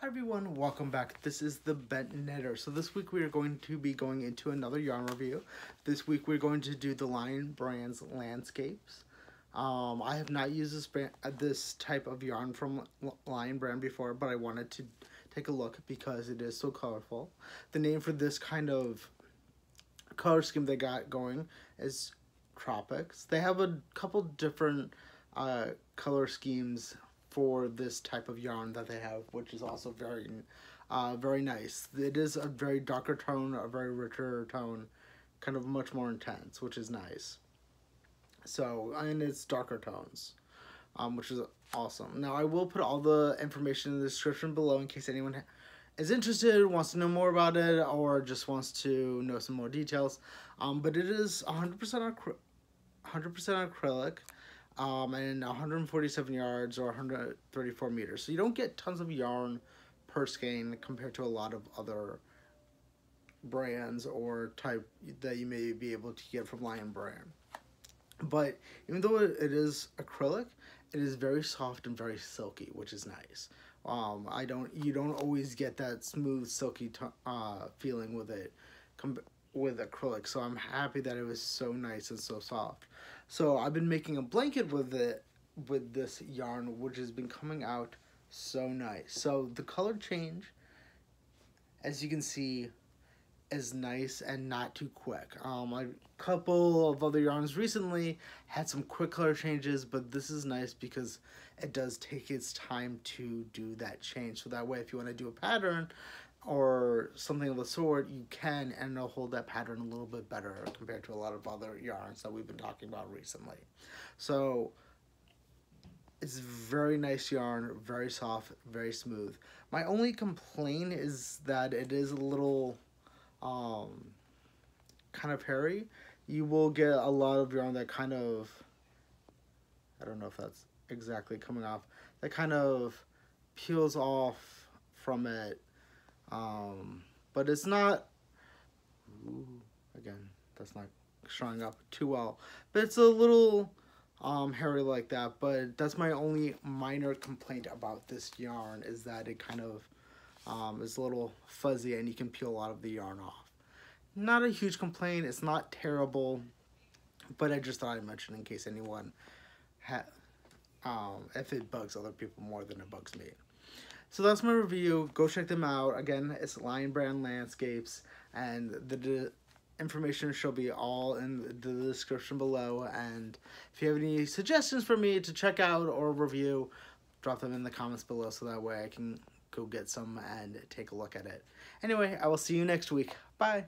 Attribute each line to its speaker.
Speaker 1: Hi everyone, welcome back. This is the Bent Knitter. So this week we are going to be going into another yarn review. This week we're going to do the Lion Brands Landscapes. Um, I have not used this brand, uh, this type of yarn from Lion Brand before, but I wanted to take a look because it is so colorful. The name for this kind of color scheme they got going is Tropics. They have a couple different uh, color schemes for this type of yarn that they have, which is also very, uh, very nice. It is a very darker tone, a very richer tone, kind of much more intense, which is nice. So, and it's darker tones, um, which is awesome. Now, I will put all the information in the description below in case anyone is interested, wants to know more about it, or just wants to know some more details. Um, but it is 100% 100% acrylic um, and 147 yards or 134 meters. So you don't get tons of yarn per skein compared to a lot of other brands or type that you may be able to get from Lion Brand. But even though it is acrylic, it is very soft and very silky, which is nice. Um, I don't, you don't always get that smooth, silky uh, feeling with it with acrylic. So I'm happy that it was so nice and so soft. So I've been making a blanket with it, with this yarn, which has been coming out so nice. So the color change, as you can see, is nice and not too quick. Um, a couple of other yarns recently had some quick color changes, but this is nice because it does take its time to do that change. So that way, if you want to do a pattern, or something of the sort, you can and it'll hold that pattern a little bit better compared to a lot of other yarns that we've been talking about recently. So it's very nice yarn, very soft, very smooth. My only complaint is that it is a little um, kind of hairy. You will get a lot of yarn that kind of, I don't know if that's exactly coming off, that kind of peels off from it um, but it's not, ooh, again, that's not showing up too well. But it's a little um, hairy like that. But that's my only minor complaint about this yarn is that it kind of um, is a little fuzzy and you can peel a lot of the yarn off. Not a huge complaint. It's not terrible. But I just thought I'd mention in case anyone had, um, if it bugs other people more than it bugs me. So that's my review. Go check them out. Again, it's Lion Brand Landscapes, and the information shall be all in the description below. And if you have any suggestions for me to check out or review, drop them in the comments below so that way I can go get some and take a look at it. Anyway, I will see you next week. Bye.